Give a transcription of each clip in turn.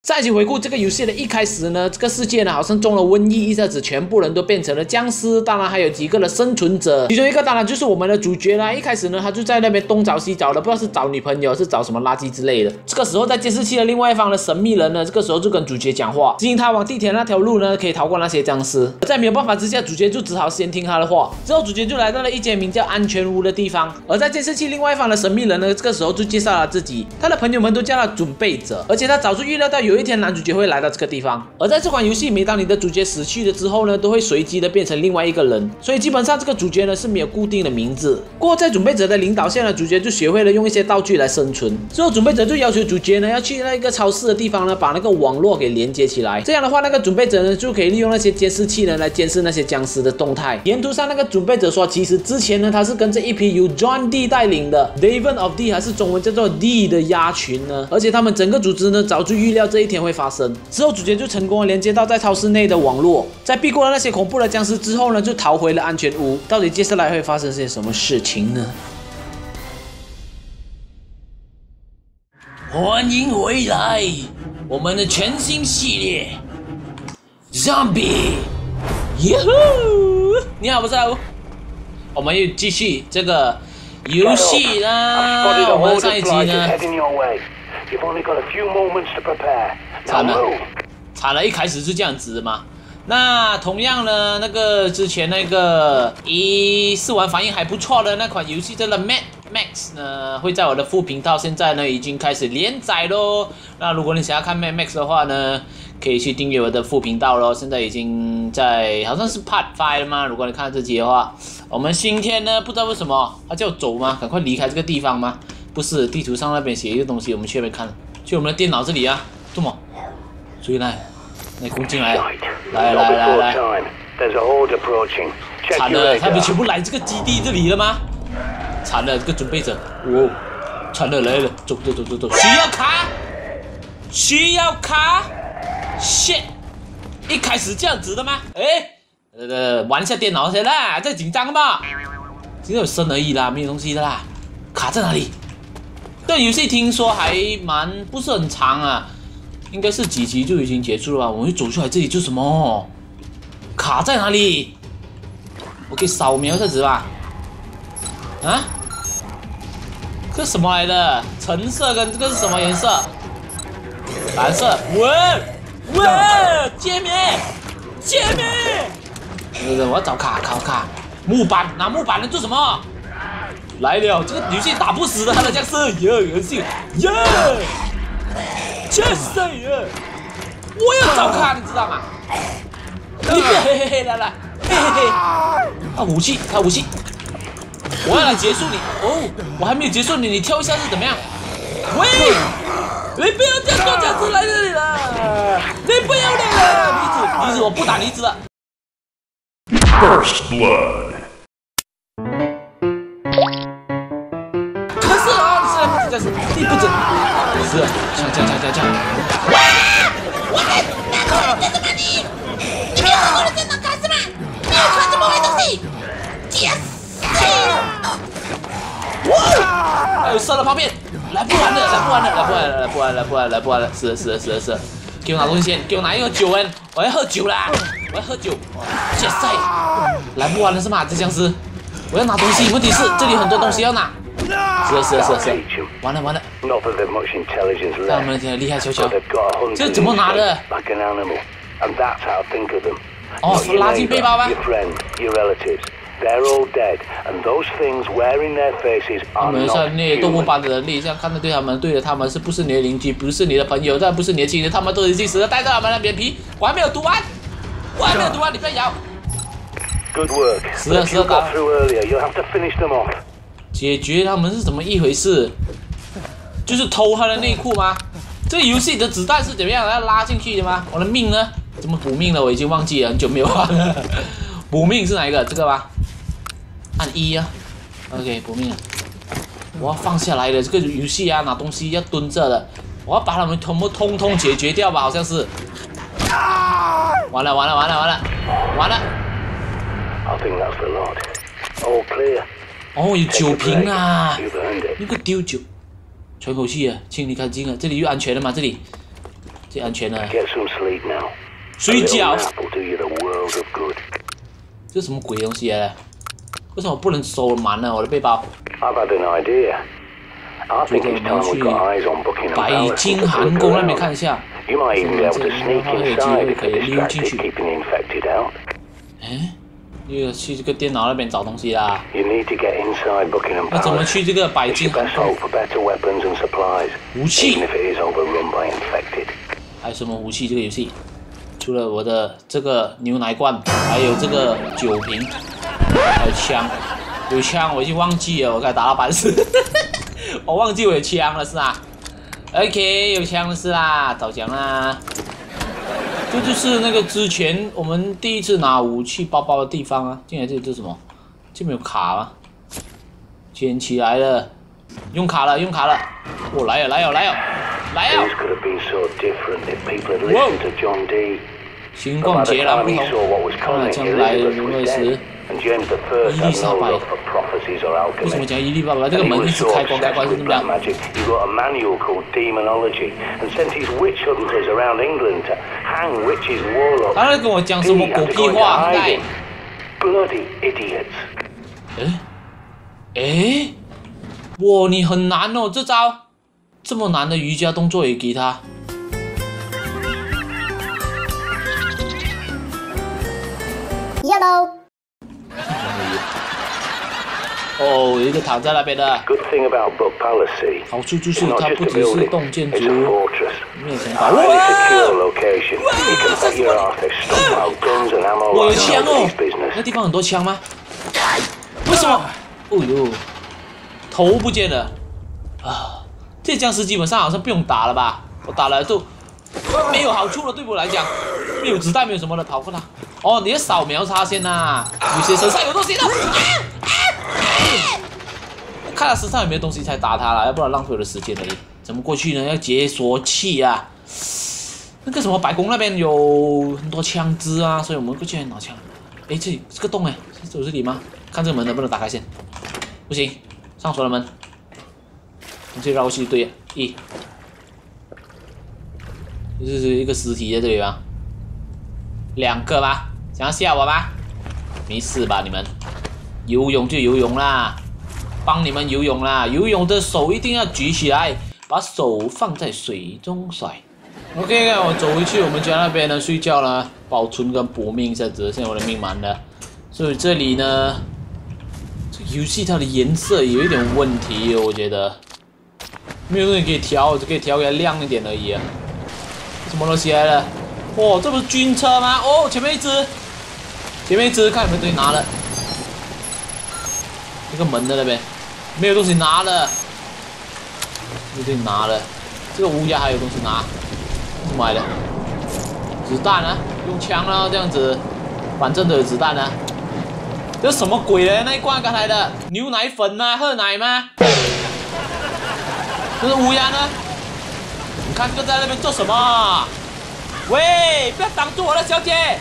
再一起回顾这个游戏的一开始呢，这个世界呢好像中了瘟疫，一下子全部人都变成了僵尸。当然还有几个的生存者，其中一个当然就是我们的主角啦。一开始呢，他就在那边东找西找的，不知道是找女朋友，是找什么垃圾之类的。这个时候，在监视器的另外一方的神秘人呢，这个时候就跟主角讲话，指引他往地铁那条路呢，可以逃过那些僵尸。在没有办法之下，主角就只好先听他的话。之后，主角就来到了一间名叫安全屋的地方。而在监视器另外一方的神秘人呢，这个时候就介绍了自己，他的朋友们都叫他准备者，而且他早就预料到有一天男主角会来。到这个地方，而在这款游戏，每当你的主角死去了之后呢，都会随机的变成另外一个人，所以基本上这个主角呢是没有固定的名字。过在准备者的领导下呢，主角就学会了用一些道具来生存。之后准备者就要求主角呢要去那一个超市的地方呢，把那个网络给连接起来。这样的话，那个准备者呢就可以利用那些监视器呢来监视那些僵尸的动态。沿途上那个准备者说，其实之前呢他是跟着一批由 John D 带领的 David of D 还是中文叫做 D 的鸭群呢，而且他们整个组织呢早就预料这一天会发生。之后主角就成功连接到在超市内的网络，在避过了那些恐怖的僵尸之后呢，就逃回了安全屋。到底接下来会发生些什么事情呢？欢迎回来，我们的全新系列，Zombie，耶呼！你好，我是阿，我们又继续这个游戏啦。我们上一集呢，惨了，惨了，一开始是这样子的嘛。那同样呢，那个之前那个一试玩反应还不错的那款游戏，叫做 Mad Max 呢，会在我的副频道现在呢已经开始连载喽。那如果你想要看 Mad Max 的话呢，可以去订阅我的副频道喽。现在已经在好像是 Part Five 吗？如果你看这集的话，我们今天呢不知道为什么他叫走吗？赶快离开这个地方吗？不是，地图上那边写一个东西，我们去那边看，去我们的电脑这里啊，这么。注意来，来攻进来，来来来来，惨了，他们全部来这个基地这里了吗？惨了，这个准备者，哦，惨了来了，走走走走走，需要卡，需要卡，shit，一开始这样子的吗？哎，呃，玩一下电脑先啦，在紧张吗？只有声而已啦，没有东西的啦，卡在哪里？这游戏听说还蛮不是很长啊。应该是几集就已经结束了吧？我们走出来这里做什么？卡在哪里？我可以扫描一下子吧。啊？这什么来的？橙色跟这个是什么颜色？蓝色。喂喂，歼灭！歼灭！对对，我要找卡卡卡。木板拿木板能做什么？来了，这个游戏打不死的，他的僵尸，耶，游戏，耶！这谁呀？我要找卡，你知道吗？你别嘿嘿嘿来来，嘿嘿嘿！啊武器，他武器！我要来结束你哦！我还没有结束你，你跳一下是怎么样？喂！你不要叫多僵尸来这里了！你不要脸了，离子，离子，我不打离子了。First blood。不这是，你不准。是，降降降降降！哇！我的那个在什么你？你要我的电脑干什么？你要看什么坏东西？Yes！哇！还有射了旁边，来不完了，来不完了，来不完了，来不完了，来不完了，来不完了！是是是是，给我拿东西先，给我拿一个酒恩，我要喝酒啦！我要喝酒！Yes！来不完了是吗？这僵尸，我要拿东西，问题是这里很多东西要拿。是是是是，完了完了！看我们的厉害球球，这怎么拿的？哦，拉进背包吧。他们像那些动物般的人力，这样看着对他们，对着他们是不是你的邻居，不是你的朋友，但不是你的亲人，他们都已经死了，带着他们的脸皮，我还没有读完，我还没有读完，你不要咬。死了死了，打。解决他们是怎么一回事？就是偷他的内裤吗？这游戏的子弹是怎么样要拉进去的吗？我的命呢？怎么补命了？我已经忘记了，很久没有玩了。补命是哪一个？这个吧？按一啊。OK，补命。我要放下来的这个游戏啊，拿东西要蹲着的。我要把他们全部通通解决掉吧？好像是。完了完了完了完了完了 i think that's a lot ok 啊。哦，有酒瓶啊！那个丢酒，喘口气啊，清理干净啊，这里又安全了嘛？这里，这安全了。睡觉。这什么鬼东西啊？为什么不能收满呢？我的背包。我们去北京航空那边看一下，说不定还有机会可以溜进去。哎？你要去这个电脑那边找东西啦。You need to get inside Buckingham Palace. 那怎么去这个白金？武器。还有什么武器？这个游戏，除了我的这个牛奶罐，还有这个酒瓶，还有枪。有枪，我已经忘记了，我该打了半死。我忘记我有枪了，是啊。OK，有枪了是啦，早讲啦。这就是那个之前我们第一次拿武器包包的地方啊。进来这这是什么？这边有卡吗？捡起来了，用卡了，用卡了。我、来呀，来呀，来呀，来了 Things！could 行动截然不同。那将来如何时，伊丽莎白为什么讲伊丽莎白？这个门一直开关，开关是怎么？他在跟我讲什么狗屁话？哎，哎，哇，你很难哦，这招这么难的瑜伽动作也给他。夜喽。哦，有一个躺在那边的。Good thing about book policy，好处就是它不只是栋建筑，面前保。哇！我有枪哦，那地方很多枪吗？为什么？哦呦，头不见了啊！这僵尸基本上好像不用打了吧？我打了就。没有好处了，对我来讲，没有子弹，没有什么的，跑过它。哦，你要扫描它先呐、有些身上有东西的。啊啊啊看他身上有没有东西才打他啦，要不然浪费我的时间而已。怎么过去呢？要解锁器啊！那个什么白宫那边有很多枪支啊，所以我们过去拿枪。哎，这里这个洞哎，是走这里吗？看这个门能不能打开先。不行，上锁了门。我这里绕过去对了，一，就是一个尸体在这里吗？两个吧？想要吓我吗？没事吧你们？游泳就游泳啦，帮你们游泳啦！游泳的手一定要举起来，把手放在水中甩。OK，我走回去我们家那边呢，睡觉了，保存跟搏命一下子，现在我的命满了。所以这里呢，这游戏它的颜色有一点问题，我觉得没有东西可以调，只可以调给它亮一点而已啊。什么东西来了？哦，这不是军车吗？哦，前面一只，前面一只，看有没有东西拿了。这个门的那边没有东西拿了，没有东西拿了。这个乌鸦还有东西拿，怎么来的？子弹啊，用枪啊，这样子，反正都有子弹啊。这什么鬼嘞？那一罐刚才的牛奶粉吗？喝奶吗？这是乌鸦呢？你看哥在那边做什么？喂，不要挡住我了，小姐！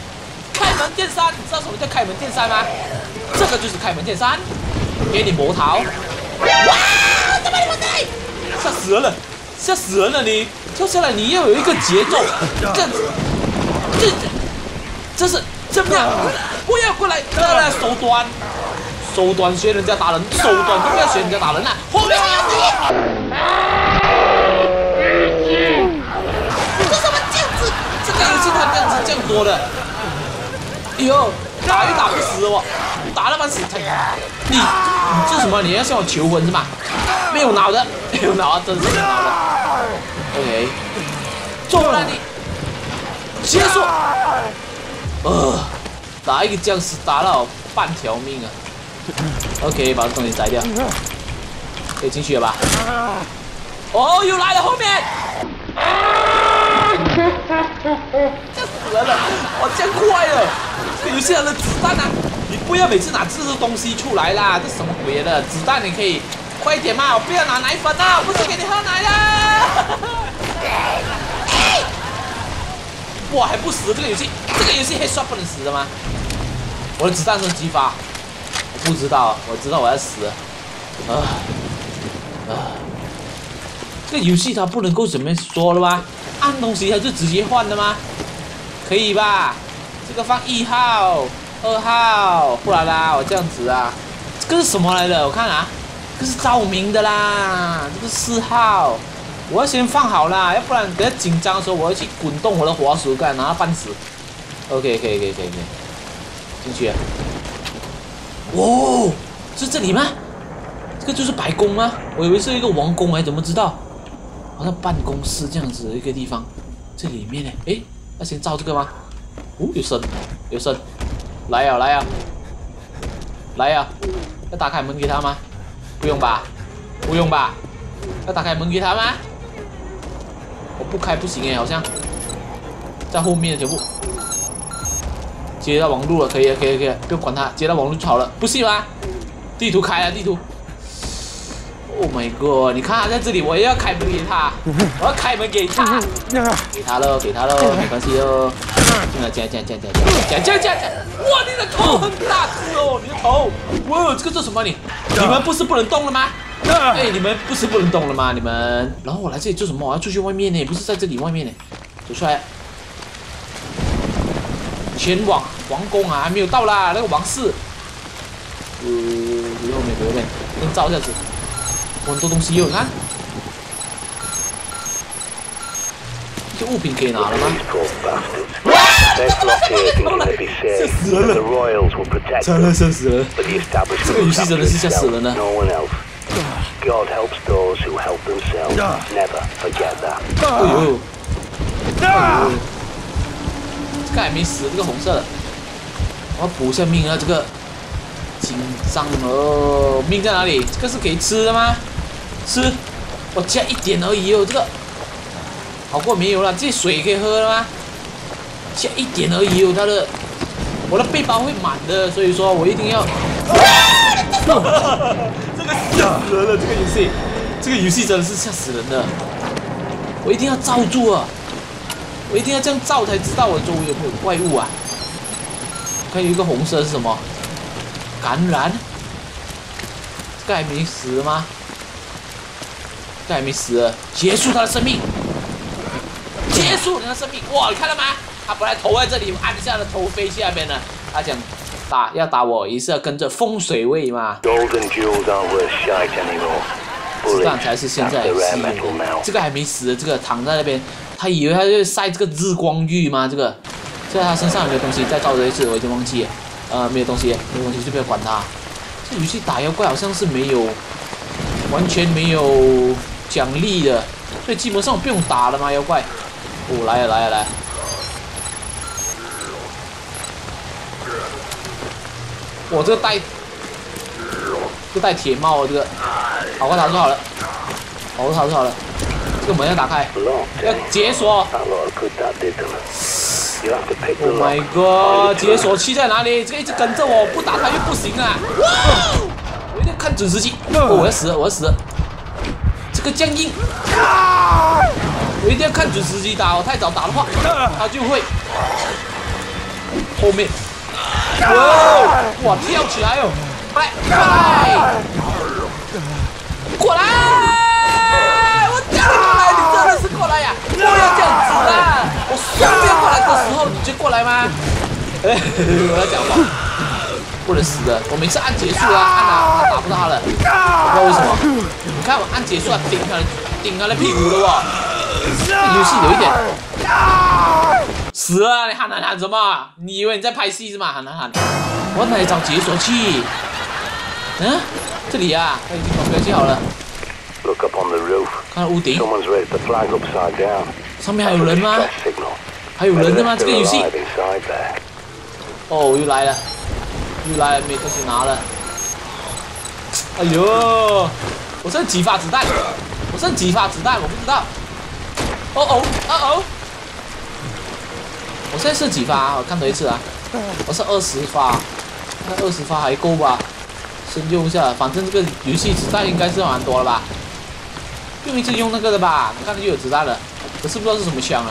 开门见山，你知道什么叫开门见山吗？这个就是开门见山，给你魔桃。哇！怎么你们在？吓死人了，吓死人了你！跳下来你要有一个节奏，这这这是怎么样？不要过来，来来手短，手短学人家打人，手短就不要学人家打人了。后面还有你！为什么这样子？这个游戏这样多的，哎呦，打又打不死我，打了半死才。你你这什么？你要向我求婚是吧？没有脑的，没有脑啊，真是没有脑的。OK，中了你，结束。呃，打一个僵尸打了我半条命啊。OK，把这东西摘掉，可以进去了吧？哦，又来了后面。死了！哇，这样快了！这游戏上的子弹啊，你不要每次拿这个东西出来啦，这什么鬼的？子弹你可以快点嘛，我不要拿奶粉啊，我不是给你喝奶的。哇，还不死！这个游戏，这个游戏黑刷不能死的吗？我的子弹是几发？我不知道，我知道我要死了。啊啊！这游戏它不能够怎么说了吧？按东西它就直接换的吗？可以吧？这个放一号、二号，不然啦，我这样子啊，这个是什么来的？我看啊，这是照明的啦，这个四号，我要先放好啦，要不然等下紧张的时候我要去滚动我的滑鼠杆，拿它半死。OK，可以，可以，可以，可以，进去啊。哦，是这里吗？这个就是白宫吗？我以为是一个王宫，哎，怎么知道？好像办公室这样子的一个地方。这里面呢？哎，要先照这个吗？哦，有声，有声，来呀，来呀，来呀！要打开门给他吗？不用吧，不用吧？要打开门给他吗？我不开不行哎，好像在后面全部接到网络了，可以了，可以，可以，不用管他，接到网络就好了，不信吗？地图开了，地图。Oh my god！你看他在这里，我也要开门给他，我要开门给他，给他喽，给他喽，没关系哦。进来，进来，进来，进来，进来，进来，进来！哇，你的头很大只哦，你的头！哇，这个做什么你？你们不是不能动了吗？哎，你们不是不能动了吗？你们？然后我来这里做什么？我要出去外面呢，不是在这里外面呢。走出来，前往王宫啊，还没有到啦，那个王室。呃，离后面，离后面，先照一下子。很多东西有，你看，这物品可以拿了吗？哇！吓死人了！真的吓死人！这个游戏真的是吓死人了。哎呦！这个还没死，这个红色的，我要补一下命啊！这个紧张哦，命在哪里？这个是可以吃的吗？吃，我加一点而已哦，这个好过没有了。这水可以喝了吗？加一点而已哦，它的我的背包会满的，所以说我一定要。这个吓死人了，这个游戏，这个游戏真的是吓死人的。我一定要罩住啊！我一定要这样罩才知道我周围有没有怪物啊！看有一个红色是什么？感染？这个没死吗？这还没死，结束他的生命，结束你的生命。哇，你看到吗？他本来头在这里，按下了头飞下面了。他讲打要打我，也是要跟着风水位嘛。这样才是现在的这个还没死，这个躺在那边，他以为他就晒这个日光浴吗？这个在他身上有没有东西？再照一次，我已经忘记。呃，没有东西，没有东西就不要管他。这游戏打妖怪好像是没有，完全没有。奖励的，所以基本上不用打了嘛，妖怪。哦，来了来了来。我这个戴，这戴铁帽啊这个，好快打就好了，好快打就好了。这个门要打开，要解锁。Oh my god！解锁器在哪里？这个一直跟着我，不打开又不行啊！我一定要看准时机。我要死了，我要死了。僵硬，我一定要看准时机打哦，太早打的话，他就会后面，哇哇跳起来哦，快快，过来，我跳过来，你真的是过来呀，不要这样子啦，我顺便过来的时候你就过来吗？哎，我要讲话。不能死的，我每次按结束啊，按了他打不到他了，不知道为什么。你看我按结束啊，顶他顶他的屁股了哇！游戏有一点死啊，你喊喊喊什么？你以为你在拍戏是吗？喊喊喊！我来找解锁器。嗯，这里啊，他已经准备好了。Look up on the roof. 看屋顶。上面还有人吗？还有人的吗？这个游戏。哦，又来了。又来没东西拿了，哎呦，我剩几发子弹？我剩几发子弹？我不知道。哦哦哦哦，我现在是几发啊？我看多一次啊。我是二十发，那二十发还够吧？先用一下，反正这个游戏子弹应该是蛮多了吧？用一次用那个的吧？你看又有子弹了，可是不知道是什么枪啊。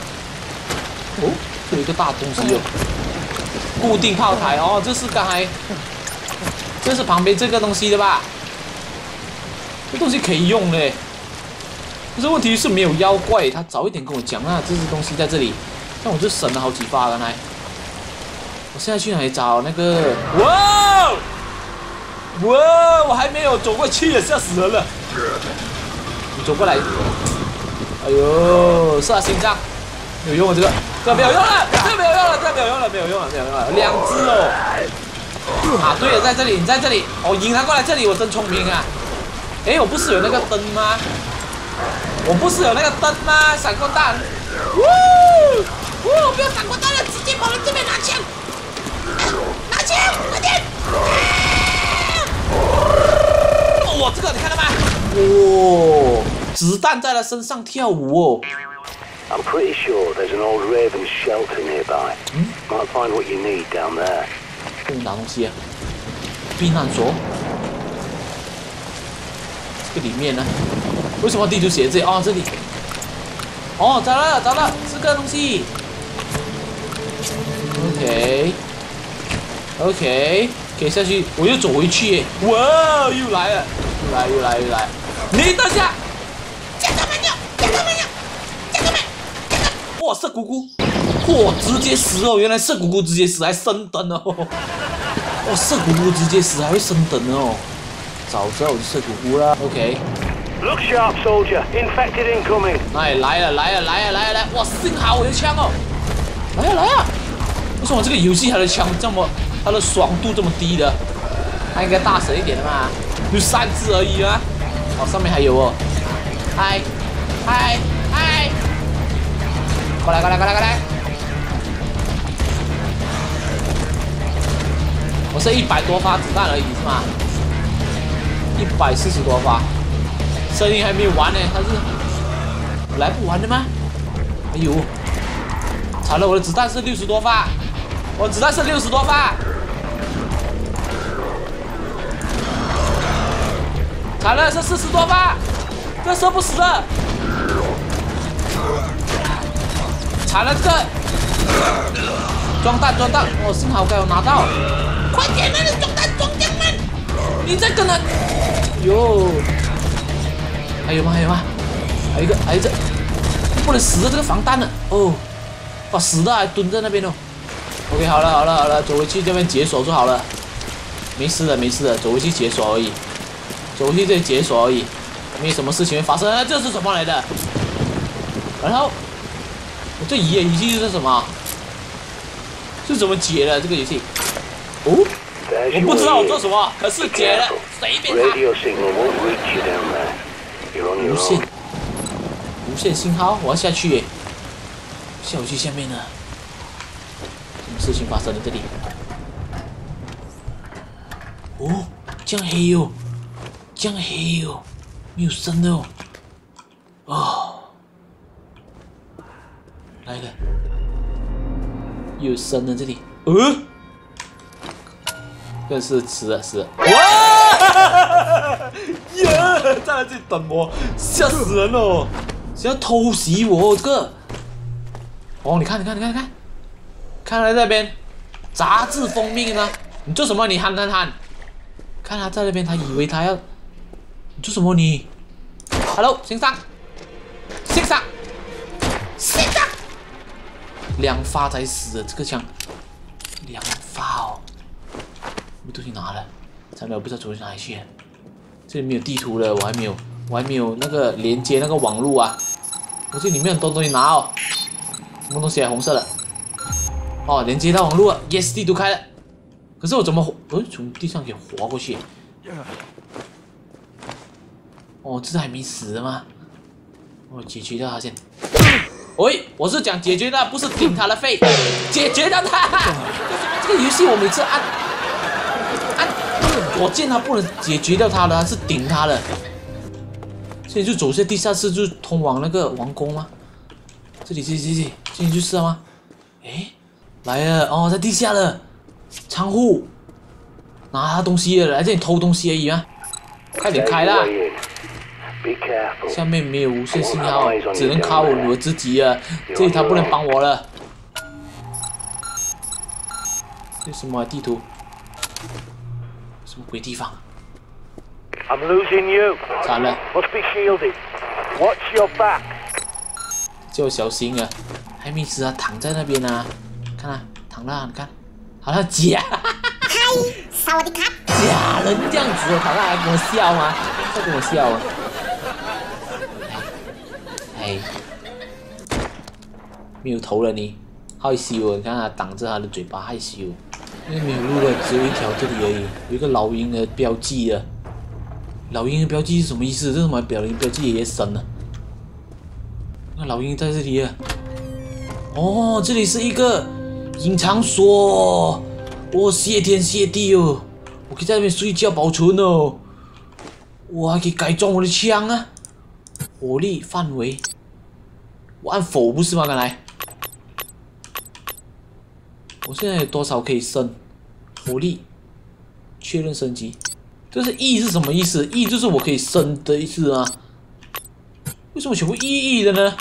哦，有一个大东西哟。固定炮台哦，这是刚才，这是旁边这个东西的吧？这东西可以用嘞，可是问题是没有妖怪，他早一点跟我讲啊，这些东西在这里，那我就省了好几发刚才。我现在去哪里找那个？哇！哇！我还没有走过去，吓死人了！你走过来。哎呦，射他心脏，有用啊这个，这个没有用了，这个没有用了，这个没有用了，没有用了，没有用了，两只哦。啊，对了，在这里，你在这里，哦，引他过来这里，我真聪明啊。哎，我不是有那个灯吗？我不是有那个灯吗？闪光弹。呜呜，不要闪光弹了，直接跑到这边拿枪。拿枪，快点！哇，这个你看到吗？哇，子弹在他身上跳舞哦。I'm pretty sure there's an old raven's shelter nearby. Might find what you need down there. 这是拿东西啊？避难所。这个里面呢？为什么地图写这里？哦，这里。哦，找到了，找到了，这个东西。OK。OK，可以下去，我又走回去耶！哇，又来了，又来，又来，又来！你等下，加他们哟，加他们哟，加他们！哇，色姑姑，嚯，直接死哦！原来色姑姑直接死还升等哦！哇，色姑姑直接死还会升等哦！早知道我就色姑姑啦。OK，Look sharp, soldier. Infected incoming. 哎，来了，来了，来了，来了，来！哇，幸好我有枪哦！来呀，来呀！为什么这个游戏它的枪这么，它的爽度这么低的？它应该大声一点的嘛，就三只而已啊！哦，上面还有哦！嗨，嗨，嗨！过来，过来，过来，过来！我剩一百多发子弹而已是吗？一百四十多发，声音还没完呢，他是？来不完的吗？哎呦，惨了，我的子弹是六十多发，我子弹是六十多发，惨了，是四十多发，这射不死的，惨了，这。个装弹装弹，哦，幸好该我拿到，快点啊，你装弹装弹们，你在跟他，哟，还有吗？还有吗？还有一个，还有这。不能死的这个防弹了哦，哇死的还蹲在那边哦。OK 好了好了好了，走回去这边解锁就好了，没事的没事的，走回去解锁而已，走回去这里解锁而已，没什么事情会发生。啊、这是什么来的？然后我最疑的语气就是什么？是怎么解的这个游戏？哦，我不知道我做什么，可是解了随便他。无线无线信号，我要下去耶，下不去下面呢？什么事情发生了这里？哦，这样黑哦，这样黑哦，没有声的哦。哦，来了，有声的这里。呃，更是死了死了。哇！呀，在这里等我，吓死人了！想要偷袭我这个。哦，你看，你看，你看，你看，看他在那边，杂志封面呢。你做什么？你憨憨憨！看他在那边，他以为他要，你做什么你？Hello，先生，先生，先生，两发才死的这个枪，两发哦，我东西拿了，才没有不知道走去哪里去。这里没有地图了，我还没有，我还没有那个连接那个网络啊。我这里面很多东西拿哦，什么东西啊？红色的。哦，连接到网络了，yes，地图开了。可是我怎么，呃，从地上给滑过去？哦，这是还没死的吗？我解决掉他先。喂，我是讲解决他，不是顶他的肺，解决掉他。这个游戏我每次按，我见他不能解决掉他的，是顶他的。现在就走下地下室，就通往那个王宫吗？这里，这里，这里，这里就是了吗？诶，来了，哦，在地下了，仓库，拿他东西了，来这里偷东西而已啊？快点开啦！下面没有无线信号，只能靠我自己了。这里他不能帮我了。这什么地图？什么鬼地方？I'm losing you. 惨了！Must be shielded. Watch your back. 叫小心啊！还没死啊，躺在那边啊，看啊，躺了，你看，好像假嗨，萨瓦迪卡！假人这样子，躺那还跟我笑吗？在跟我笑啊！哎，没有头了你，害羞啊！你看他挡着他的嘴巴，害羞。那没有路了，只有一条这里而已，有一个老鹰的标记啊。老鹰的标记是什么意思？这是什么标鹰标记也神了。那老鹰在这里啊！哦，这里是一个隐藏所。我谢天谢地哦，我可以在那边睡觉保存哦。我还可以改装我的枪啊！火力范围，我按否不是吗？刚才。我现在有多少可以升？火力，确认升级。这是 E 是什么意思？E 就是我可以升的意思啊。为什么全部 E E 的呢？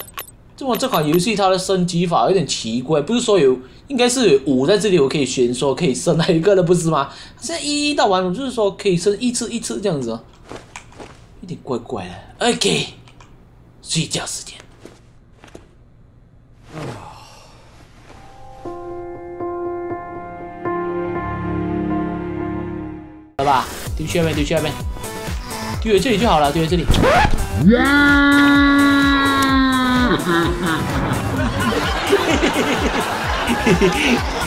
这么这款游戏它的升级法有点奇怪，不是说有，应该是有五在这里我可以选说可以升哪一个的，不是吗？现在一一到完，我就是说可以升一次一次这样子，有点怪怪的。OK，睡觉时间。好吧，丢去那边，丢去那边，丢在这里就好了，丢在这里。